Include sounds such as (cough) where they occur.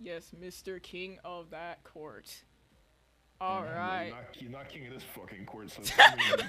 Yes, Mr. King of that court. Alright. You're not, you're not king of this fucking court, so. (laughs)